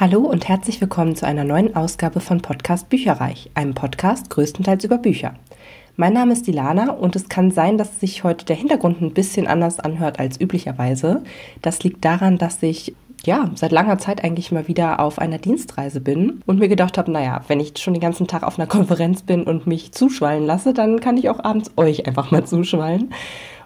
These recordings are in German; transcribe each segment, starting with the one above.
Hallo und herzlich willkommen zu einer neuen Ausgabe von Podcast Bücherreich, einem Podcast größtenteils über Bücher. Mein Name ist Dilana und es kann sein, dass sich heute der Hintergrund ein bisschen anders anhört als üblicherweise. Das liegt daran, dass ich ja, seit langer Zeit eigentlich mal wieder auf einer Dienstreise bin und mir gedacht habe, naja, wenn ich schon den ganzen Tag auf einer Konferenz bin und mich zuschwallen lasse, dann kann ich auch abends euch einfach mal zuschwallen.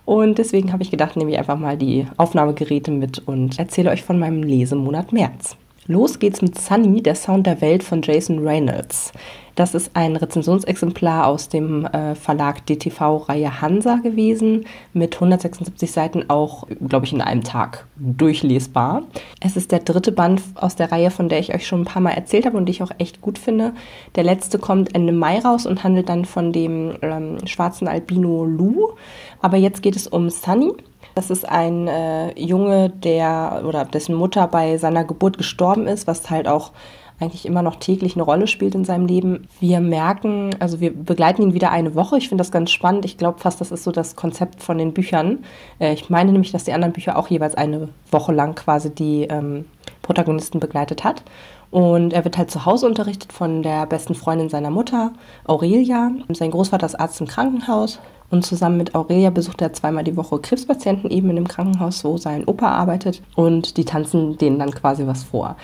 Und deswegen habe ich gedacht, nehme ich einfach mal die Aufnahmegeräte mit und erzähle euch von meinem Lesemonat März. Los geht's mit Sunny, der Sound der Welt von Jason Reynolds. Das ist ein Rezensionsexemplar aus dem äh, Verlag DTV-Reihe Hansa gewesen, mit 176 Seiten auch, glaube ich, in einem Tag durchlesbar. Es ist der dritte Band aus der Reihe, von der ich euch schon ein paar Mal erzählt habe und die ich auch echt gut finde. Der letzte kommt Ende Mai raus und handelt dann von dem ähm, schwarzen Albino Lou. Aber jetzt geht es um Sunny. Das ist ein äh, Junge, der oder dessen Mutter bei seiner Geburt gestorben ist, was halt auch eigentlich immer noch täglich eine Rolle spielt in seinem Leben. Wir merken, also wir begleiten ihn wieder eine Woche. Ich finde das ganz spannend. Ich glaube fast, das ist so das Konzept von den Büchern. Äh, ich meine nämlich, dass die anderen Bücher auch jeweils eine Woche lang quasi die ähm, Protagonisten begleitet hat. Und er wird halt zu Hause unterrichtet von der besten Freundin seiner Mutter, Aurelia. Sein Großvater ist Arzt im Krankenhaus. Und zusammen mit Aurelia besucht er zweimal die Woche Krebspatienten eben in dem Krankenhaus, wo sein Opa arbeitet. Und die tanzen denen dann quasi was vor.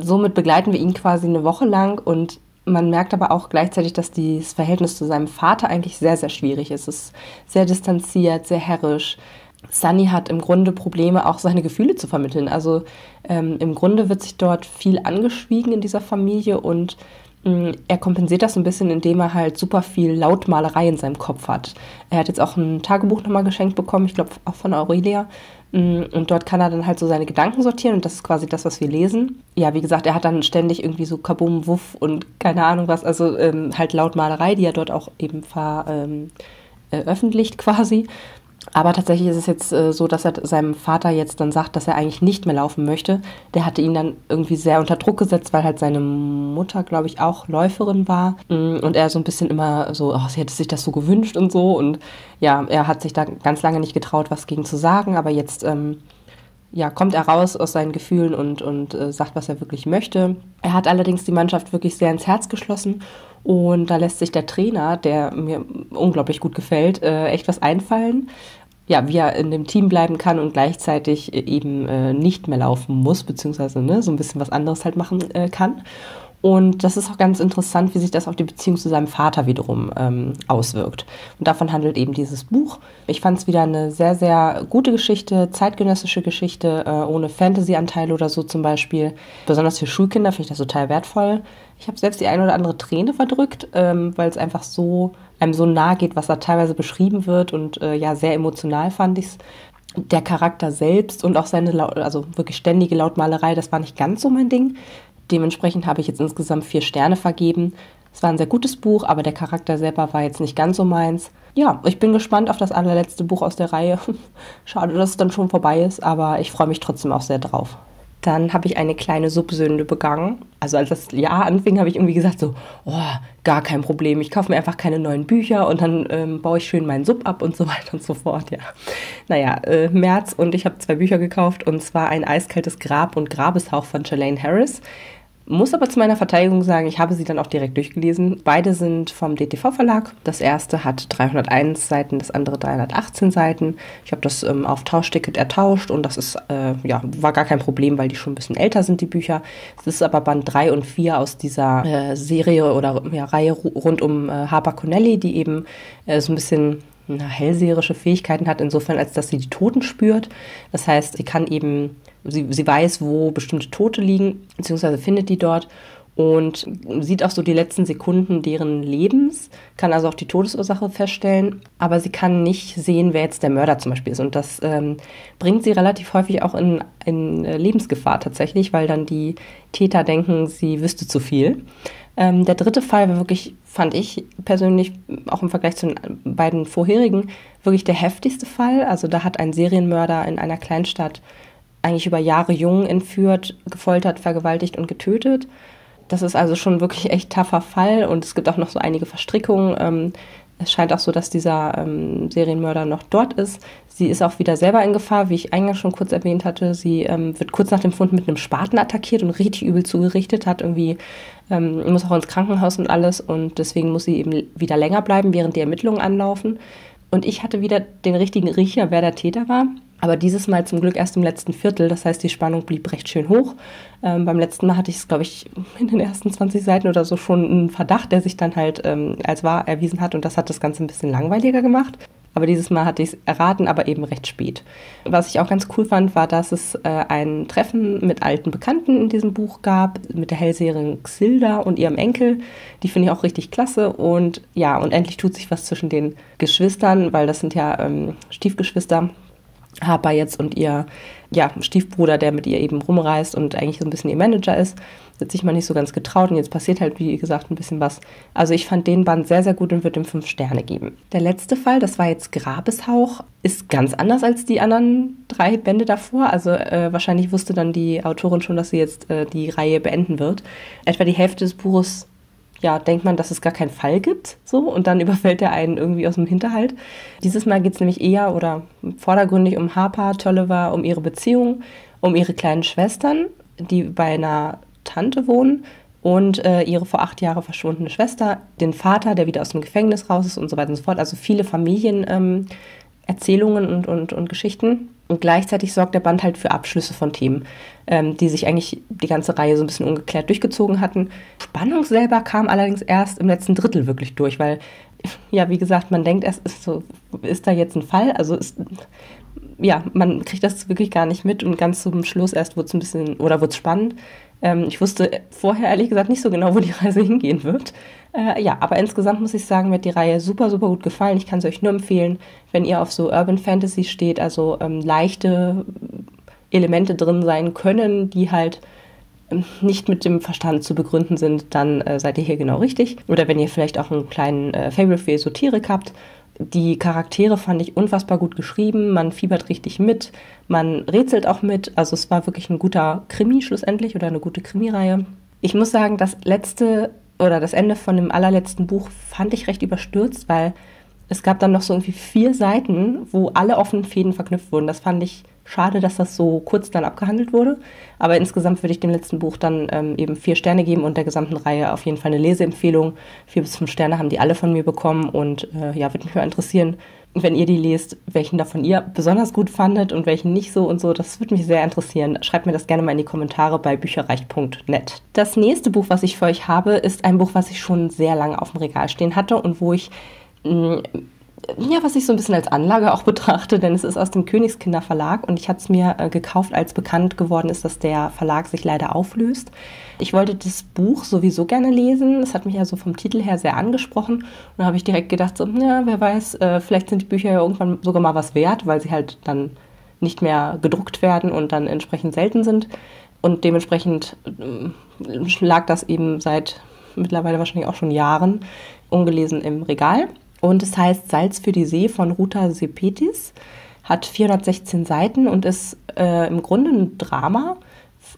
Somit begleiten wir ihn quasi eine Woche lang und man merkt aber auch gleichzeitig, dass das Verhältnis zu seinem Vater eigentlich sehr, sehr schwierig ist. Es ist sehr distanziert, sehr herrisch. Sunny hat im Grunde Probleme, auch seine Gefühle zu vermitteln. Also ähm, im Grunde wird sich dort viel angeschwiegen in dieser Familie und er kompensiert das ein bisschen, indem er halt super viel Lautmalerei in seinem Kopf hat. Er hat jetzt auch ein Tagebuch nochmal geschenkt bekommen, ich glaube auch von Aurelia. Mm, und dort kann er dann halt so seine Gedanken sortieren und das ist quasi das, was wir lesen. Ja, wie gesagt, er hat dann ständig irgendwie so Kabum, Wuff und keine Ahnung was, also ähm, halt Lautmalerei, die er dort auch eben veröffentlicht ähm, quasi. Aber tatsächlich ist es jetzt äh, so, dass er seinem Vater jetzt dann sagt, dass er eigentlich nicht mehr laufen möchte. Der hatte ihn dann irgendwie sehr unter Druck gesetzt, weil halt seine Mutter, glaube ich, auch Läuferin war. Mm, und er so ein bisschen immer so, oh, sie hätte sich das so gewünscht und so. Und ja, er hat sich da ganz lange nicht getraut, was gegen zu sagen. Aber jetzt ähm, ja, kommt er raus aus seinen Gefühlen und, und äh, sagt, was er wirklich möchte. Er hat allerdings die Mannschaft wirklich sehr ins Herz geschlossen und da lässt sich der Trainer, der mir unglaublich gut gefällt, äh, echt was einfallen. Ja, wie er in dem Team bleiben kann und gleichzeitig äh, eben äh, nicht mehr laufen muss, beziehungsweise ne, so ein bisschen was anderes halt machen äh, kann. Und das ist auch ganz interessant, wie sich das auf die Beziehung zu seinem Vater wiederum ähm, auswirkt. Und davon handelt eben dieses Buch. Ich fand es wieder eine sehr, sehr gute Geschichte, zeitgenössische Geschichte, äh, ohne Fantasy-Anteile oder so zum Beispiel. Besonders für Schulkinder finde ich das total wertvoll. Ich habe selbst die eine oder andere Träne verdrückt, ähm, weil es einfach so einem so nahe geht, was da teilweise beschrieben wird und äh, ja, sehr emotional fand ich es. Der Charakter selbst und auch seine, also wirklich ständige Lautmalerei, das war nicht ganz so mein Ding. Dementsprechend habe ich jetzt insgesamt vier Sterne vergeben. Es war ein sehr gutes Buch, aber der Charakter selber war jetzt nicht ganz so meins. Ja, ich bin gespannt auf das allerletzte Buch aus der Reihe. Schade, dass es dann schon vorbei ist, aber ich freue mich trotzdem auch sehr drauf. Dann habe ich eine kleine Subsünde begangen. Also als das Jahr anfing, habe ich irgendwie gesagt so, oh, gar kein Problem. Ich kaufe mir einfach keine neuen Bücher und dann ähm, baue ich schön meinen Sub ab und so weiter und so fort. Ja, naja, äh, März und ich habe zwei Bücher gekauft und zwar ein eiskaltes Grab und Grabeshauch von Jelaine Harris. Muss aber zu meiner Verteidigung sagen, ich habe sie dann auch direkt durchgelesen. Beide sind vom DTV-Verlag. Das erste hat 301 Seiten, das andere 318 Seiten. Ich habe das ähm, auf Tauschticket ertauscht und das ist, äh, ja, war gar kein Problem, weil die schon ein bisschen älter sind, die Bücher. Es ist aber Band 3 und 4 aus dieser äh, Serie oder ja, Reihe rund um äh, Harper Connelly, die eben äh, so ein bisschen na, hellseherische Fähigkeiten hat, insofern, als dass sie die Toten spürt. Das heißt, sie kann eben Sie, sie weiß, wo bestimmte Tote liegen, beziehungsweise findet die dort und sieht auch so die letzten Sekunden deren Lebens, kann also auch die Todesursache feststellen, aber sie kann nicht sehen, wer jetzt der Mörder zum Beispiel ist. Und das ähm, bringt sie relativ häufig auch in, in äh, Lebensgefahr tatsächlich, weil dann die Täter denken, sie wüsste zu viel. Ähm, der dritte Fall war wirklich, fand ich persönlich, auch im Vergleich zu den beiden vorherigen, wirklich der heftigste Fall. Also da hat ein Serienmörder in einer Kleinstadt eigentlich über Jahre Jungen entführt, gefoltert, vergewaltigt und getötet. Das ist also schon wirklich echt taffer Fall und es gibt auch noch so einige Verstrickungen. Ähm, Es scheint auch so, dass dieser ähm, Serienmörder noch dort ist. Sie ist auch wieder selber in Gefahr, wie ich eingangs schon kurz erwähnt hatte. Sie ähm, wird kurz nach dem Fund mit einem Spaten attackiert und richtig übel zugerichtet, hat irgendwie, ähm, muss auch ins Krankenhaus und alles und deswegen muss sie eben wieder länger bleiben, während die Ermittlungen anlaufen. Und ich hatte wieder den richtigen Riecher, wer der Täter war. Aber dieses Mal zum Glück erst im letzten Viertel. Das heißt, die Spannung blieb recht schön hoch. Ähm, beim letzten Mal hatte ich es, glaube ich, in den ersten 20 Seiten oder so schon einen Verdacht, der sich dann halt ähm, als wahr erwiesen hat. Und das hat das Ganze ein bisschen langweiliger gemacht. Aber dieses Mal hatte ich es erraten, aber eben recht spät. Was ich auch ganz cool fand, war, dass es äh, ein Treffen mit alten Bekannten in diesem Buch gab, mit der Hellseherin Xilda und ihrem Enkel. Die finde ich auch richtig klasse. Und ja, und endlich tut sich was zwischen den Geschwistern, weil das sind ja ähm, Stiefgeschwister. Harper jetzt und ihr ja, Stiefbruder, der mit ihr eben rumreist und eigentlich so ein bisschen ihr Manager ist, hat sich mal nicht so ganz getraut und jetzt passiert halt, wie gesagt, ein bisschen was. Also ich fand den Band sehr, sehr gut und würde ihm fünf Sterne geben. Der letzte Fall, das war jetzt Grabeshauch, ist ganz anders als die anderen drei Bände davor. Also äh, wahrscheinlich wusste dann die Autorin schon, dass sie jetzt äh, die Reihe beenden wird. Etwa die Hälfte des Buches ja, denkt man, dass es gar keinen Fall gibt, so, und dann überfällt er einen irgendwie aus dem Hinterhalt. Dieses Mal geht es nämlich eher oder vordergründig um Harper, Tolliver, um ihre Beziehung, um ihre kleinen Schwestern, die bei einer Tante wohnen und äh, ihre vor acht Jahren verschwundene Schwester, den Vater, der wieder aus dem Gefängnis raus ist und so weiter und so fort. Also viele Familienerzählungen ähm, und, und, und Geschichten. Und gleichzeitig sorgt der Band halt für Abschlüsse von Themen, ähm, die sich eigentlich die ganze Reihe so ein bisschen ungeklärt durchgezogen hatten. Spannung selber kam allerdings erst im letzten Drittel wirklich durch, weil, ja, wie gesagt, man denkt, es ist so, ist da jetzt ein Fall? Also ist, ja, man kriegt das wirklich gar nicht mit und ganz zum Schluss erst wird es ein bisschen, oder wird es spannend. Ähm, ich wusste vorher ehrlich gesagt nicht so genau, wo die Reise hingehen wird. Äh, ja, aber insgesamt muss ich sagen, mir hat die Reihe super, super gut gefallen. Ich kann sie euch nur empfehlen, wenn ihr auf so Urban Fantasy steht, also ähm, leichte Elemente drin sein können, die halt ähm, nicht mit dem Verstand zu begründen sind, dann äh, seid ihr hier genau richtig. Oder wenn ihr vielleicht auch einen kleinen äh, Fable für Esoterik habt. Die Charaktere fand ich unfassbar gut geschrieben, man fiebert richtig mit, man rätselt auch mit. Also es war wirklich ein guter Krimi schlussendlich oder eine gute Krimireihe. Ich muss sagen, das letzte oder das Ende von dem allerletzten Buch fand ich recht überstürzt, weil es gab dann noch so irgendwie vier Seiten, wo alle offenen Fäden verknüpft wurden. Das fand ich schade, dass das so kurz dann abgehandelt wurde. Aber insgesamt würde ich dem letzten Buch dann ähm, eben vier Sterne geben und der gesamten Reihe auf jeden Fall eine Leseempfehlung. Vier bis fünf Sterne haben die alle von mir bekommen und äh, ja, würde mich mal interessieren, wenn ihr die lest, welchen davon ihr besonders gut fandet und welchen nicht so und so. Das würde mich sehr interessieren. Schreibt mir das gerne mal in die Kommentare bei bücherreich.net. Das nächste Buch, was ich für euch habe, ist ein Buch, was ich schon sehr lange auf dem Regal stehen hatte und wo ich mm, ja, was ich so ein bisschen als Anlage auch betrachte, denn es ist aus dem Königskinder Verlag und ich hatte es mir äh, gekauft, als bekannt geworden ist, dass der Verlag sich leider auflöst. Ich wollte das Buch sowieso gerne lesen. Es hat mich also vom Titel her sehr angesprochen. Und da habe ich direkt gedacht, so, ja, wer weiß, äh, vielleicht sind die Bücher ja irgendwann sogar mal was wert, weil sie halt dann nicht mehr gedruckt werden und dann entsprechend selten sind. Und dementsprechend äh, lag das eben seit mittlerweile wahrscheinlich auch schon Jahren ungelesen im Regal. Und es heißt Salz für die See von Ruta Sepetis, hat 416 Seiten und ist äh, im Grunde ein Drama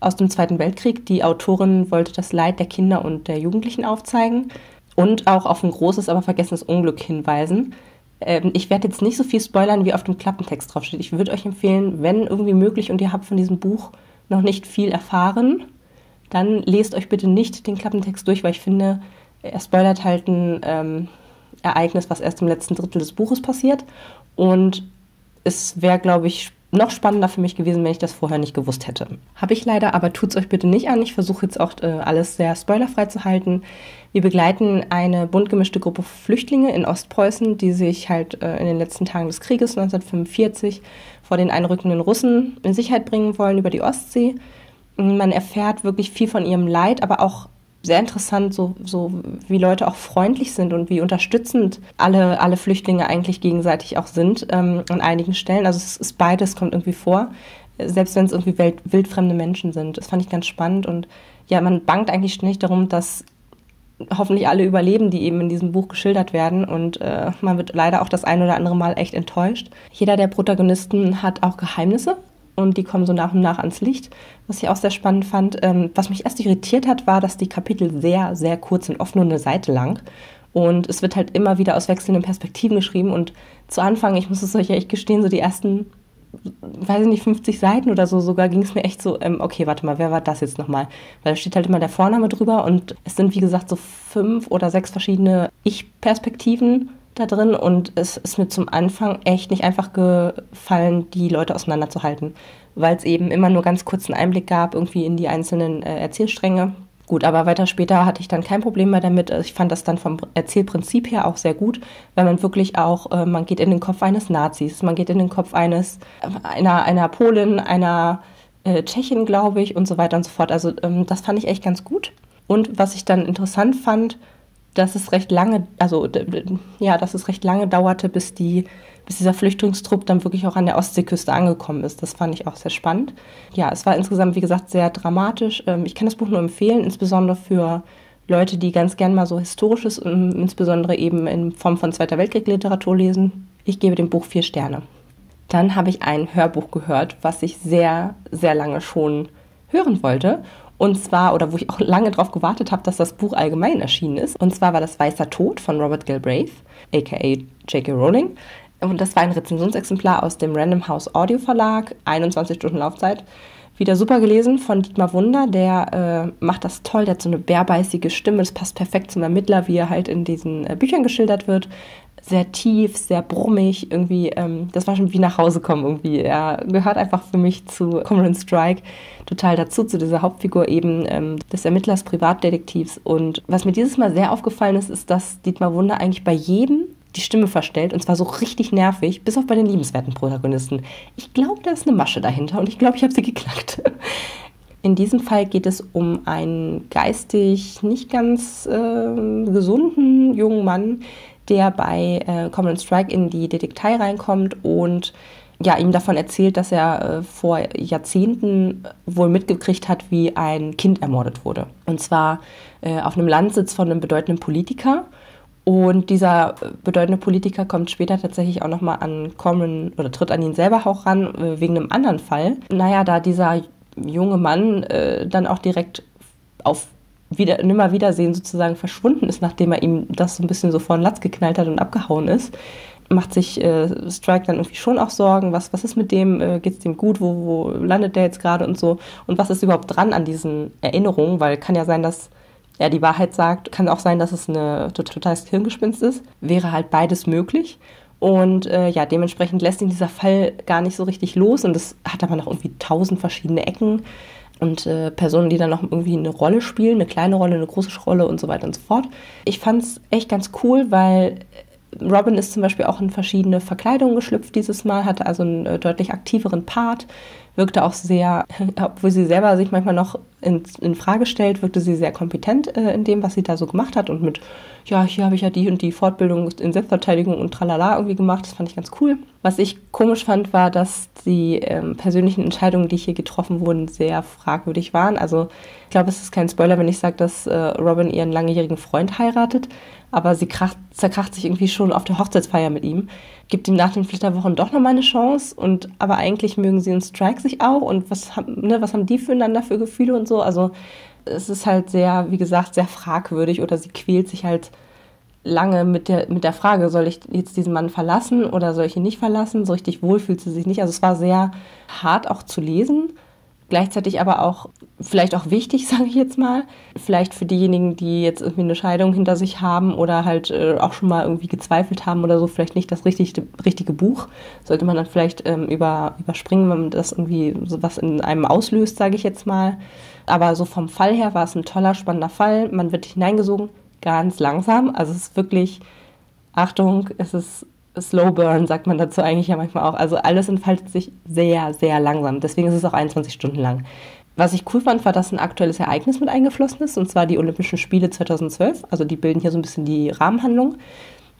aus dem Zweiten Weltkrieg. Die Autorin wollte das Leid der Kinder und der Jugendlichen aufzeigen und auch auf ein großes, aber vergessenes Unglück hinweisen. Ähm, ich werde jetzt nicht so viel spoilern, wie auf dem Klappentext draufsteht. Ich würde euch empfehlen, wenn irgendwie möglich und ihr habt von diesem Buch noch nicht viel erfahren, dann lest euch bitte nicht den Klappentext durch, weil ich finde, er spoilert halt ein ähm, Ereignis, was erst im letzten Drittel des Buches passiert. Und es wäre, glaube ich, noch spannender für mich gewesen, wenn ich das vorher nicht gewusst hätte. Habe ich leider, aber tut es euch bitte nicht an. Ich versuche jetzt auch äh, alles sehr spoilerfrei zu halten. Wir begleiten eine bunt gemischte Gruppe Flüchtlinge in Ostpreußen, die sich halt äh, in den letzten Tagen des Krieges 1945 vor den einrückenden Russen in Sicherheit bringen wollen über die Ostsee. Man erfährt wirklich viel von ihrem Leid, aber auch sehr interessant, so, so wie Leute auch freundlich sind und wie unterstützend alle, alle Flüchtlinge eigentlich gegenseitig auch sind ähm, an einigen Stellen. Also es ist beides, kommt irgendwie vor, selbst wenn es irgendwie wild, wildfremde Menschen sind. Das fand ich ganz spannend und ja, man bangt eigentlich ständig darum, dass hoffentlich alle überleben, die eben in diesem Buch geschildert werden. Und äh, man wird leider auch das ein oder andere Mal echt enttäuscht. Jeder der Protagonisten hat auch Geheimnisse und die kommen so nach und nach ans Licht. Was ich auch sehr spannend fand, ähm, was mich erst irritiert hat, war, dass die Kapitel sehr, sehr kurz sind, oft nur eine Seite lang. Und es wird halt immer wieder aus wechselnden Perspektiven geschrieben. Und zu Anfang, ich muss es euch echt gestehen, so die ersten, weiß ich nicht, 50 Seiten oder so sogar, ging es mir echt so, ähm, okay, warte mal, wer war das jetzt nochmal? Weil da steht halt immer der Vorname drüber und es sind, wie gesagt, so fünf oder sechs verschiedene Ich-Perspektiven da drin und es ist mir zum Anfang echt nicht einfach gefallen, die Leute auseinanderzuhalten, weil es eben immer nur ganz kurzen Einblick gab irgendwie in die einzelnen äh, Erzählstränge. Gut, aber weiter später hatte ich dann kein Problem mehr damit. Also ich fand das dann vom Erzählprinzip her auch sehr gut, weil man wirklich auch, äh, man geht in den Kopf eines Nazis, man geht in den Kopf eines, äh, einer, einer Polin, einer äh, Tschechin, glaube ich, und so weiter und so fort. Also ähm, das fand ich echt ganz gut. Und was ich dann interessant fand, dass es recht lange, also ja, dass es recht lange dauerte, bis die, bis dieser Flüchtlingstrupp dann wirklich auch an der Ostseeküste angekommen ist. Das fand ich auch sehr spannend. Ja, es war insgesamt, wie gesagt, sehr dramatisch. Ähm, ich kann das Buch nur empfehlen, insbesondere für Leute, die ganz gern mal so historisches, insbesondere eben in Form von Zweiter Weltkrieg-Literatur lesen. Ich gebe dem Buch vier Sterne. Dann habe ich ein Hörbuch gehört, was ich sehr, sehr lange schon hören wollte. Und zwar, oder wo ich auch lange darauf gewartet habe, dass das Buch allgemein erschienen ist. Und zwar war das Weißer Tod von Robert Galbraith, aka J.K. Rowling. Und das war ein Rezensionsexemplar aus dem Random House Audio Verlag, 21 Stunden Laufzeit. Wieder super gelesen von Dietmar Wunder, der äh, macht das toll, der hat so eine bärbeißige Stimme, das passt perfekt zum Ermittler, wie er halt in diesen äh, Büchern geschildert wird sehr tief, sehr brummig, irgendwie, ähm, das war schon wie nach Hause kommen irgendwie. Er gehört einfach für mich zu Cormoran Strike total dazu, zu dieser Hauptfigur eben ähm, des Ermittlers, Privatdetektivs. Und was mir dieses Mal sehr aufgefallen ist, ist, dass Dietmar Wunder eigentlich bei jedem die Stimme verstellt und zwar so richtig nervig, bis auf bei den liebenswerten Protagonisten. Ich glaube, da ist eine Masche dahinter und ich glaube, ich habe sie geknackt. In diesem Fall geht es um einen geistig nicht ganz äh, gesunden jungen Mann, der bei äh, Common Strike in die Detektei reinkommt und ja, ihm davon erzählt, dass er äh, vor Jahrzehnten wohl mitgekriegt hat, wie ein Kind ermordet wurde. Und zwar äh, auf einem Landsitz von einem bedeutenden Politiker. Und dieser bedeutende Politiker kommt später tatsächlich auch nochmal an Common oder tritt an ihn selber auch ran, äh, wegen einem anderen Fall. Naja, da dieser junge Mann äh, dann auch direkt auf wieder, nimmer Wiedersehen sozusagen verschwunden ist, nachdem er ihm das so ein bisschen so vor den Latz geknallt hat und abgehauen ist, macht sich äh, Strike dann irgendwie schon auch Sorgen, was, was ist mit dem, äh, geht es dem gut, wo, wo landet der jetzt gerade und so? Und was ist überhaupt dran an diesen Erinnerungen, weil kann ja sein, dass er die Wahrheit sagt, kann auch sein, dass es eine totales Hirngespinst ist, wäre halt beides möglich. Und äh, ja, dementsprechend lässt ihn dieser Fall gar nicht so richtig los. Und es hat aber noch irgendwie tausend verschiedene Ecken und äh, Personen, die dann noch irgendwie eine Rolle spielen, eine kleine Rolle, eine große Rolle und so weiter und so fort. Ich fand es echt ganz cool, weil Robin ist zum Beispiel auch in verschiedene Verkleidungen geschlüpft dieses Mal, hatte also einen äh, deutlich aktiveren Part, wirkte auch sehr, obwohl sie selber sich manchmal noch in, in Frage stellt, wirkte sie sehr kompetent äh, in dem, was sie da so gemacht hat und mit ja, hier habe ich ja die und die Fortbildung in Selbstverteidigung und tralala irgendwie gemacht. Das fand ich ganz cool. Was ich komisch fand, war, dass die ähm, persönlichen Entscheidungen, die hier getroffen wurden, sehr fragwürdig waren. Also ich glaube, es ist kein Spoiler, wenn ich sage, dass äh, Robin ihren langjährigen Freund heiratet. Aber sie kracht, zerkracht sich irgendwie schon auf der Hochzeitsfeier mit ihm, gibt ihm nach den Flitterwochen doch nochmal eine Chance. Und aber eigentlich mögen sie und Strike sich auch. Und was, ne, was haben die füreinander für Gefühle und so? Also es ist halt sehr, wie gesagt, sehr fragwürdig oder sie quält sich halt lange mit der, mit der Frage, soll ich jetzt diesen Mann verlassen oder soll ich ihn nicht verlassen? So richtig wohl fühlt sie sich nicht. Also es war sehr hart auch zu lesen, gleichzeitig aber auch vielleicht auch wichtig, sage ich jetzt mal. Vielleicht für diejenigen, die jetzt irgendwie eine Scheidung hinter sich haben oder halt äh, auch schon mal irgendwie gezweifelt haben oder so, vielleicht nicht das richtige, richtige Buch. Sollte man dann vielleicht ähm, über, überspringen, wenn man das irgendwie so was in einem auslöst, sage ich jetzt mal. Aber so vom Fall her war es ein toller, spannender Fall. Man wird hineingesogen, ganz langsam. Also es ist wirklich, Achtung, es ist Slow Burn, sagt man dazu eigentlich ja manchmal auch. Also alles entfaltet sich sehr, sehr langsam. Deswegen ist es auch 21 Stunden lang. Was ich cool fand, war, dass ein aktuelles Ereignis mit eingeflossen ist, und zwar die Olympischen Spiele 2012. Also die bilden hier so ein bisschen die Rahmenhandlung.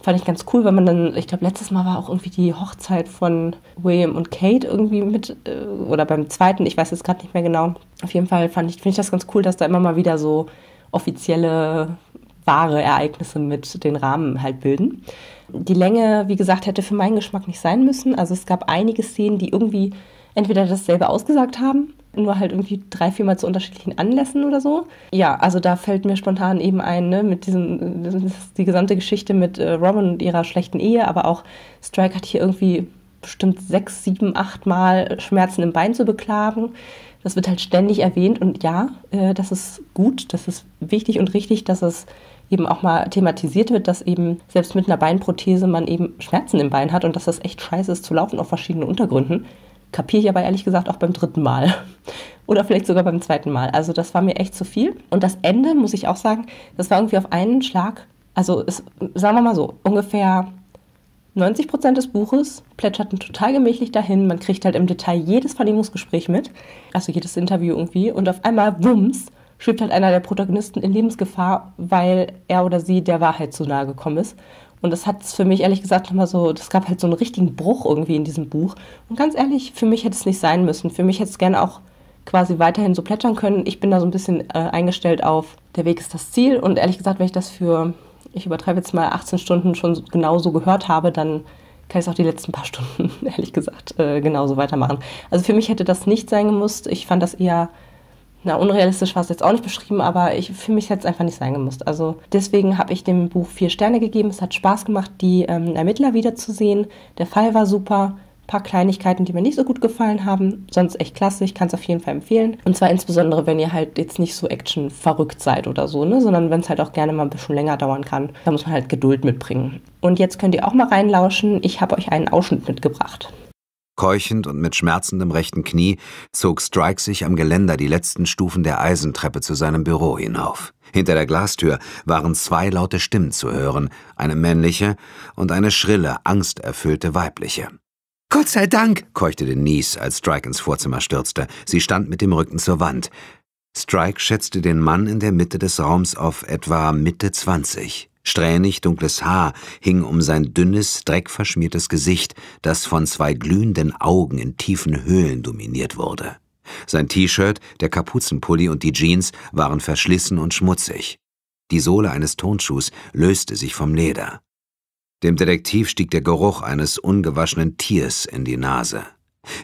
Fand ich ganz cool, weil man dann, ich glaube, letztes Mal war auch irgendwie die Hochzeit von William und Kate irgendwie mit, äh, oder beim zweiten, ich weiß jetzt gerade nicht mehr genau. Auf jeden Fall ich, finde ich das ganz cool, dass da immer mal wieder so offizielle, wahre Ereignisse mit den Rahmen halt bilden. Die Länge, wie gesagt, hätte für meinen Geschmack nicht sein müssen. Also es gab einige Szenen, die irgendwie entweder dasselbe ausgesagt haben nur halt irgendwie drei, viermal zu unterschiedlichen Anlässen oder so. Ja, also da fällt mir spontan eben ein, ne, mit diesem, die gesamte Geschichte mit äh, Robin und ihrer schlechten Ehe, aber auch Strike hat hier irgendwie bestimmt sechs, sieben, acht Mal Schmerzen im Bein zu beklagen. Das wird halt ständig erwähnt und ja, äh, das ist gut, das ist wichtig und richtig, dass es eben auch mal thematisiert wird, dass eben selbst mit einer Beinprothese man eben Schmerzen im Bein hat und dass das echt scheiße ist zu laufen auf verschiedenen Untergründen. Kapiere ich aber ehrlich gesagt auch beim dritten Mal. Oder vielleicht sogar beim zweiten Mal. Also das war mir echt zu viel. Und das Ende, muss ich auch sagen, das war irgendwie auf einen Schlag, also es, sagen wir mal so, ungefähr 90 Prozent des Buches plätscherten total gemächlich dahin. Man kriegt halt im Detail jedes Vernehmungsgespräch mit, also jedes Interview irgendwie. Und auf einmal, wumms, schwebt halt einer der Protagonisten in Lebensgefahr, weil er oder sie der Wahrheit zu nahe gekommen ist. Und das hat es für mich ehrlich gesagt nochmal so, das gab halt so einen richtigen Bruch irgendwie in diesem Buch. Und ganz ehrlich, für mich hätte es nicht sein müssen. Für mich hätte es gerne auch quasi weiterhin so plätschern können. Ich bin da so ein bisschen äh, eingestellt auf, der Weg ist das Ziel. Und ehrlich gesagt, wenn ich das für, ich übertreibe jetzt mal 18 Stunden schon genau so gehört habe, dann kann ich es auch die letzten paar Stunden, ehrlich gesagt, äh, genauso weitermachen. Also für mich hätte das nicht sein gemusst. Ich fand das eher na, unrealistisch war es jetzt auch nicht beschrieben, aber ich, für mich hätte es einfach nicht sein gemusst. Also deswegen habe ich dem Buch vier Sterne gegeben. Es hat Spaß gemacht, die ähm, Ermittler wiederzusehen. Der Fall war super. Ein paar Kleinigkeiten, die mir nicht so gut gefallen haben. Sonst echt klasse. Ich kann es auf jeden Fall empfehlen. Und zwar insbesondere, wenn ihr halt jetzt nicht so Action verrückt seid oder so, ne? sondern wenn es halt auch gerne mal ein bisschen länger dauern kann. Da muss man halt Geduld mitbringen. Und jetzt könnt ihr auch mal reinlauschen. Ich habe euch einen Ausschnitt mitgebracht. Keuchend und mit schmerzendem rechten Knie zog Strike sich am Geländer die letzten Stufen der Eisentreppe zu seinem Büro hinauf. Hinter der Glastür waren zwei laute Stimmen zu hören, eine männliche und eine schrille, angsterfüllte weibliche. Gott sei Dank, keuchte Denise, als Strike ins Vorzimmer stürzte. Sie stand mit dem Rücken zur Wand. Strike schätzte den Mann in der Mitte des Raums auf etwa Mitte zwanzig. Strähnig dunkles Haar hing um sein dünnes, dreckverschmiertes Gesicht, das von zwei glühenden Augen in tiefen Höhlen dominiert wurde. Sein T-Shirt, der Kapuzenpulli und die Jeans waren verschlissen und schmutzig. Die Sohle eines Tonschuhs löste sich vom Leder. Dem Detektiv stieg der Geruch eines ungewaschenen Tiers in die Nase.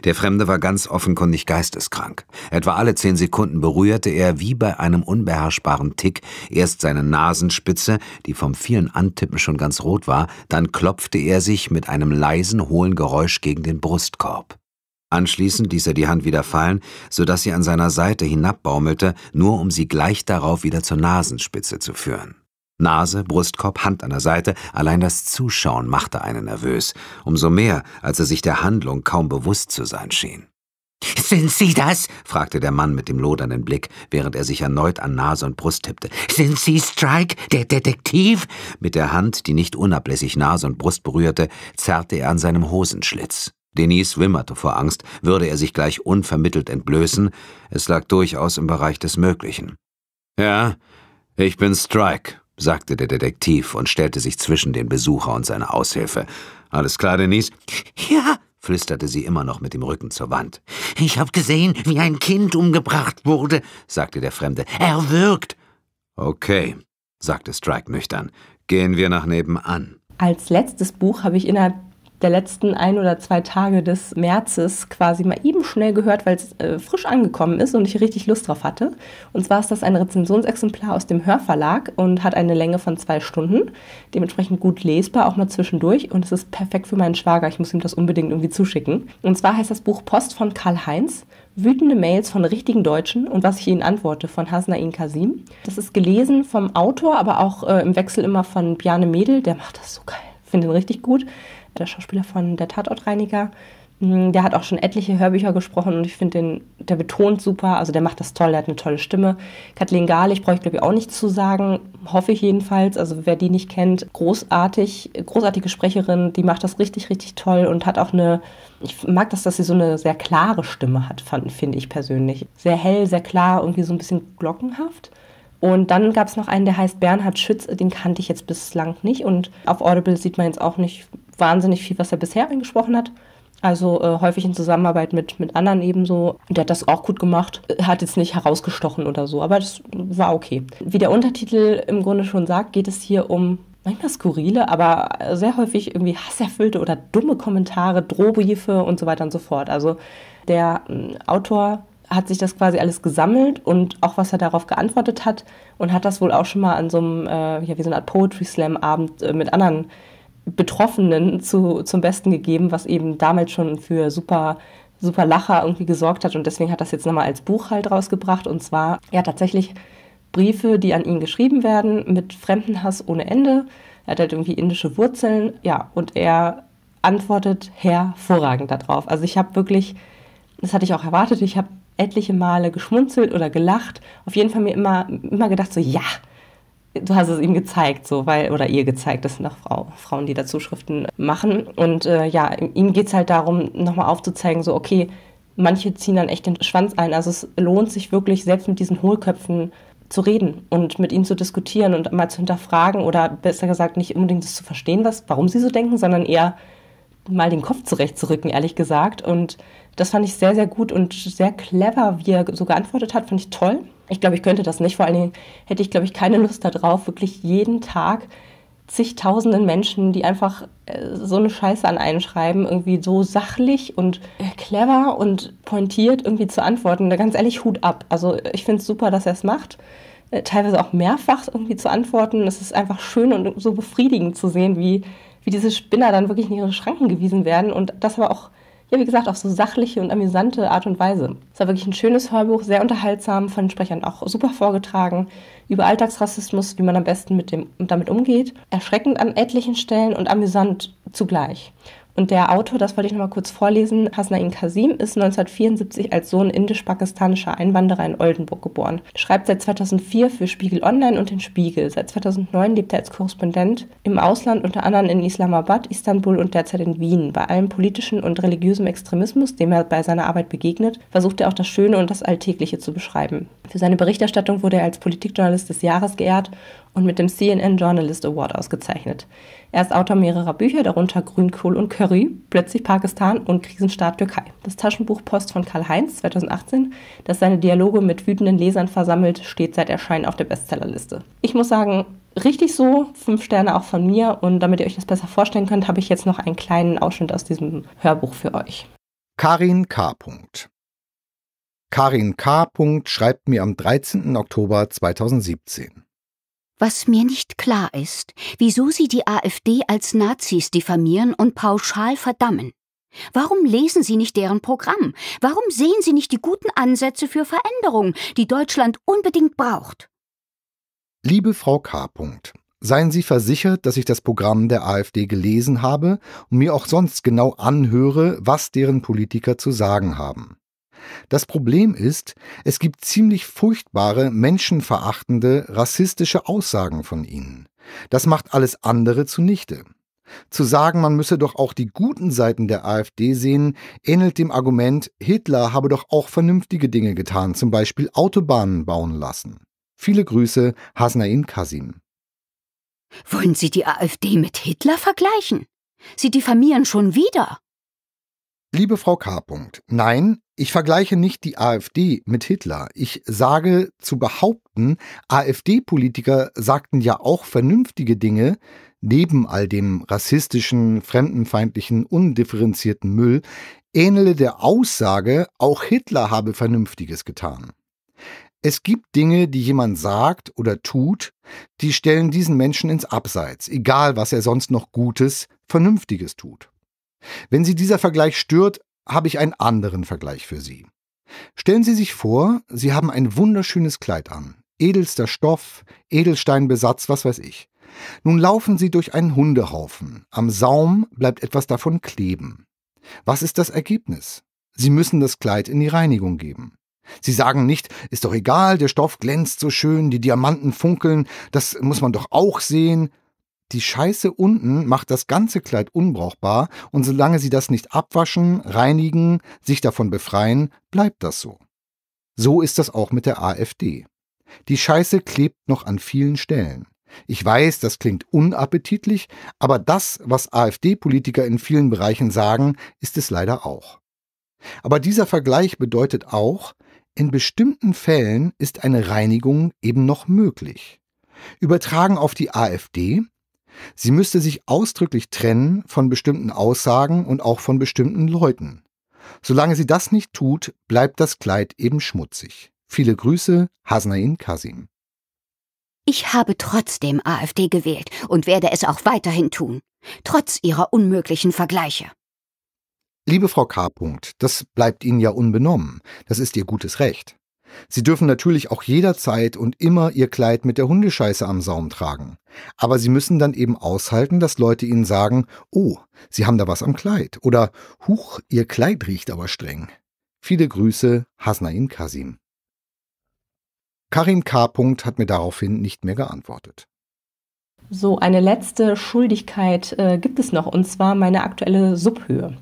Der Fremde war ganz offenkundig geisteskrank. Etwa alle zehn Sekunden berührte er, wie bei einem unbeherrschbaren Tick, erst seine Nasenspitze, die vom vielen Antippen schon ganz rot war, dann klopfte er sich mit einem leisen, hohlen Geräusch gegen den Brustkorb. Anschließend ließ er die Hand wieder fallen, so dass sie an seiner Seite hinabbaumelte, nur um sie gleich darauf wieder zur Nasenspitze zu führen. Nase, Brustkorb, Hand an der Seite, allein das Zuschauen machte einen nervös, umso mehr, als er sich der Handlung kaum bewusst zu sein schien. Sind Sie das? fragte der Mann mit dem lodernden Blick, während er sich erneut an Nase und Brust tippte. Sind Sie Strike, der Detektiv? Mit der Hand, die nicht unablässig Nase und Brust berührte, zerrte er an seinem Hosenschlitz. Denise wimmerte vor Angst, würde er sich gleich unvermittelt entblößen, es lag durchaus im Bereich des Möglichen. Ja, ich bin Strike, sagte der Detektiv und stellte sich zwischen den Besucher und seine Aushilfe. Alles klar, Denise? Ja, flüsterte sie immer noch mit dem Rücken zur Wand. Ich hab gesehen, wie ein Kind umgebracht wurde, sagte der Fremde. Er wirkt. Okay, sagte Strike nüchtern. Gehen wir nach nebenan. Als letztes Buch habe ich innerhalb der letzten ein oder zwei Tage des Märzes quasi mal eben schnell gehört, weil es äh, frisch angekommen ist und ich richtig Lust drauf hatte. Und zwar ist das ein Rezensionsexemplar aus dem Hörverlag und hat eine Länge von zwei Stunden, dementsprechend gut lesbar, auch mal zwischendurch. Und es ist perfekt für meinen Schwager. Ich muss ihm das unbedingt irgendwie zuschicken. Und zwar heißt das Buch Post von Karl-Heinz. Wütende Mails von richtigen Deutschen und was ich ihnen antworte von Hasnain Kasim. Das ist gelesen vom Autor, aber auch äh, im Wechsel immer von Bjarne Mädel. Der macht das so geil. Finde ihn richtig gut der Schauspieler von Der Tatortreiniger. Mm, der hat auch schon etliche Hörbücher gesprochen und ich finde den, der betont super, also der macht das toll, der hat eine tolle Stimme. Kathleen Garlich brauche ich glaube ich auch nicht zu sagen, hoffe ich jedenfalls. Also wer die nicht kennt, großartig, großartige Sprecherin, die macht das richtig, richtig toll und hat auch eine, ich mag das, dass sie so eine sehr klare Stimme hat, finde ich persönlich. Sehr hell, sehr klar, irgendwie so ein bisschen glockenhaft. Und dann gab es noch einen, der heißt Bernhard Schütz, den kannte ich jetzt bislang nicht. Und auf Audible sieht man jetzt auch nicht wahnsinnig viel, was er bisher eingesprochen hat. Also äh, häufig in Zusammenarbeit mit, mit anderen ebenso. Der hat das auch gut gemacht, hat jetzt nicht herausgestochen oder so, aber das war okay. Wie der Untertitel im Grunde schon sagt, geht es hier um manchmal skurrile, aber sehr häufig irgendwie hasserfüllte oder dumme Kommentare, Drohbriefe und so weiter und so fort. Also der äh, Autor hat sich das quasi alles gesammelt und auch was er darauf geantwortet hat und hat das wohl auch schon mal an so einem, äh, ja, wie so eine Art Poetry Slam Abend äh, mit anderen Betroffenen zu, zum Besten gegeben, was eben damals schon für super, super Lacher irgendwie gesorgt hat und deswegen hat das jetzt nochmal als Buch halt rausgebracht und zwar, ja, tatsächlich Briefe, die an ihn geschrieben werden mit Fremdenhass ohne Ende. Er hat halt irgendwie indische Wurzeln, ja, und er antwortet hervorragend darauf. Also ich habe wirklich, das hatte ich auch erwartet, ich habe etliche Male geschmunzelt oder gelacht. Auf jeden Fall mir immer, immer gedacht, so, ja, du hast es ihm gezeigt, so, weil, oder ihr gezeigt, das sind auch Frau, Frauen, die da Zuschriften machen. Und äh, ja, ihm geht es halt darum, nochmal aufzuzeigen, so, okay, manche ziehen dann echt den Schwanz ein. Also es lohnt sich wirklich, selbst mit diesen Hohlköpfen zu reden und mit ihnen zu diskutieren und mal zu hinterfragen oder besser gesagt nicht unbedingt das zu verstehen, was, warum sie so denken, sondern eher mal den Kopf zurechtzurücken, ehrlich gesagt. Und das fand ich sehr, sehr gut und sehr clever, wie er so geantwortet hat, fand ich toll. Ich glaube, ich könnte das nicht. Vor allen Dingen hätte ich, glaube ich, keine Lust darauf, wirklich jeden Tag zigtausenden Menschen, die einfach äh, so eine Scheiße an einen schreiben, irgendwie so sachlich und clever und pointiert irgendwie zu antworten. Da ganz ehrlich, Hut ab. Also ich finde es super, dass er es macht. Äh, teilweise auch mehrfach irgendwie zu antworten. Es ist einfach schön und so befriedigend zu sehen, wie wie diese Spinner dann wirklich in ihre Schranken gewiesen werden und das aber auch, ja, wie gesagt, auf so sachliche und amüsante Art und Weise. Es war wirklich ein schönes Hörbuch, sehr unterhaltsam, von den Sprechern auch super vorgetragen, über Alltagsrassismus, wie man am besten mit dem, damit umgeht, erschreckend an etlichen Stellen und amüsant zugleich. Und der Autor, das wollte ich noch mal kurz vorlesen, Hasnain Kasim, ist 1974 als Sohn indisch-pakistanischer Einwanderer in Oldenburg geboren. Schreibt seit 2004 für Spiegel Online und den Spiegel. Seit 2009 lebt er als Korrespondent im Ausland, unter anderem in Islamabad, Istanbul und derzeit in Wien. Bei allem politischen und religiösen Extremismus, dem er bei seiner Arbeit begegnet, versucht er auch das Schöne und das Alltägliche zu beschreiben. Für seine Berichterstattung wurde er als Politikjournalist des Jahres geehrt und mit dem CNN Journalist Award ausgezeichnet. Er ist Autor mehrerer Bücher, darunter Grünkohl und Curry, Plötzlich Pakistan und Krisenstaat Türkei. Das Taschenbuch Post von Karl-Heinz 2018, das seine Dialoge mit wütenden Lesern versammelt, steht seit Erscheinen auf der Bestsellerliste. Ich muss sagen, richtig so, fünf Sterne auch von mir und damit ihr euch das besser vorstellen könnt, habe ich jetzt noch einen kleinen Ausschnitt aus diesem Hörbuch für euch. Karin K. Karin K. schreibt mir am 13. Oktober 2017. Was mir nicht klar ist, wieso Sie die AfD als Nazis diffamieren und pauschal verdammen. Warum lesen Sie nicht deren Programm? Warum sehen Sie nicht die guten Ansätze für Veränderung, die Deutschland unbedingt braucht? Liebe Frau K. Seien Sie versichert, dass ich das Programm der AfD gelesen habe und mir auch sonst genau anhöre, was deren Politiker zu sagen haben. Das Problem ist, es gibt ziemlich furchtbare, menschenverachtende, rassistische Aussagen von ihnen. Das macht alles andere zunichte. Zu sagen, man müsse doch auch die guten Seiten der AfD sehen, ähnelt dem Argument, Hitler habe doch auch vernünftige Dinge getan, zum Beispiel Autobahnen bauen lassen. Viele Grüße, Hasnain Kasim. Wollen Sie die AfD mit Hitler vergleichen? Sie diffamieren schon wieder. Liebe Frau K. Nein, ich vergleiche nicht die AfD mit Hitler. Ich sage zu behaupten, AfD-Politiker sagten ja auch vernünftige Dinge, neben all dem rassistischen, fremdenfeindlichen, undifferenzierten Müll, ähnele der Aussage, auch Hitler habe Vernünftiges getan. Es gibt Dinge, die jemand sagt oder tut, die stellen diesen Menschen ins Abseits, egal was er sonst noch Gutes, Vernünftiges tut. Wenn Sie dieser Vergleich stört, habe ich einen anderen Vergleich für Sie. Stellen Sie sich vor, Sie haben ein wunderschönes Kleid an, edelster Stoff, Edelsteinbesatz, was weiß ich. Nun laufen Sie durch einen Hundehaufen. Am Saum bleibt etwas davon kleben. Was ist das Ergebnis? Sie müssen das Kleid in die Reinigung geben. Sie sagen nicht, ist doch egal, der Stoff glänzt so schön, die Diamanten funkeln, das muss man doch auch sehen. Die Scheiße unten macht das ganze Kleid unbrauchbar und solange Sie das nicht abwaschen, reinigen, sich davon befreien, bleibt das so. So ist das auch mit der AfD. Die Scheiße klebt noch an vielen Stellen. Ich weiß, das klingt unappetitlich, aber das, was AfD-Politiker in vielen Bereichen sagen, ist es leider auch. Aber dieser Vergleich bedeutet auch, in bestimmten Fällen ist eine Reinigung eben noch möglich. Übertragen auf die AfD Sie müsste sich ausdrücklich trennen von bestimmten Aussagen und auch von bestimmten Leuten. Solange sie das nicht tut, bleibt das Kleid eben schmutzig. Viele Grüße, Hasnain Kasim. Ich habe trotzdem AfD gewählt und werde es auch weiterhin tun, trotz ihrer unmöglichen Vergleiche. Liebe Frau K. das bleibt Ihnen ja unbenommen. Das ist Ihr gutes Recht. Sie dürfen natürlich auch jederzeit und immer Ihr Kleid mit der Hundescheiße am Saum tragen. Aber Sie müssen dann eben aushalten, dass Leute Ihnen sagen, oh, Sie haben da was am Kleid. Oder, huch, Ihr Kleid riecht aber streng. Viele Grüße, Hasnain Kasim. Karim K. hat mir daraufhin nicht mehr geantwortet. So, eine letzte Schuldigkeit äh, gibt es noch, und zwar meine aktuelle Subhöhe.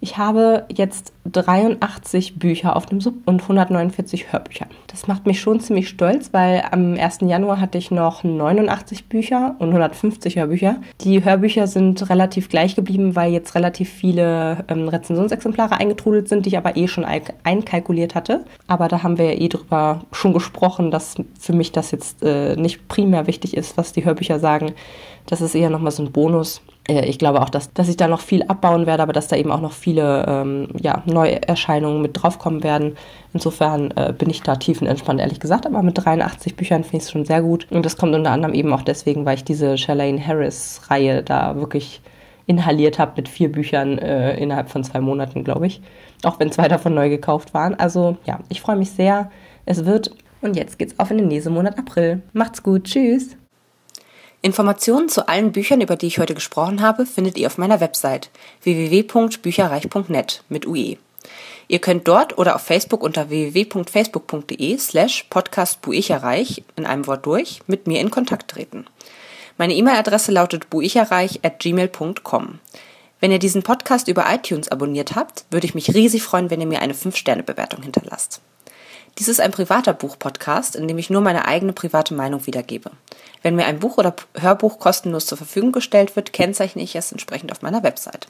Ich habe jetzt 83 Bücher auf dem Sub und 149 Hörbücher. Das macht mich schon ziemlich stolz, weil am 1. Januar hatte ich noch 89 Bücher und 150 Hörbücher. Die Hörbücher sind relativ gleich geblieben, weil jetzt relativ viele ähm, Rezensionsexemplare eingetrudelt sind, die ich aber eh schon einkalkuliert hatte. Aber da haben wir ja eh drüber schon gesprochen, dass für mich das jetzt äh, nicht primär wichtig ist, was die Hörbücher sagen. Das ist eher nochmal so ein Bonus. Äh, ich glaube auch, dass, dass ich da noch viel abbauen werde, aber dass da eben auch noch viele ähm, ja, Neuerscheinungen mit draufkommen werden. Insofern äh, bin ich da tiefenentspannt, ehrlich gesagt. Aber mit 83 Büchern finde ich es schon sehr gut. Und das kommt unter anderem eben auch deswegen, weil ich diese Charlene Harris-Reihe da wirklich inhaliert habe mit vier Büchern äh, innerhalb von zwei Monaten, glaube ich. Auch wenn zwei davon neu gekauft waren. Also ja, ich freue mich sehr. Es wird. Und jetzt geht's auf in den nächsten Monat April. Macht's gut. Tschüss. Informationen zu allen Büchern, über die ich heute gesprochen habe, findet ihr auf meiner Website www.bücherreich.net mit UE. Ihr könnt dort oder auf Facebook unter www.facebook.de slash podcastbuicherreich in einem Wort durch mit mir in Kontakt treten. Meine E-Mail-Adresse lautet buicherreich at gmail.com. Wenn ihr diesen Podcast über iTunes abonniert habt, würde ich mich riesig freuen, wenn ihr mir eine 5-Sterne-Bewertung hinterlasst. Dies ist ein privater Buch-Podcast, in dem ich nur meine eigene private Meinung wiedergebe. Wenn mir ein Buch oder Hörbuch kostenlos zur Verfügung gestellt wird, kennzeichne ich es entsprechend auf meiner Website.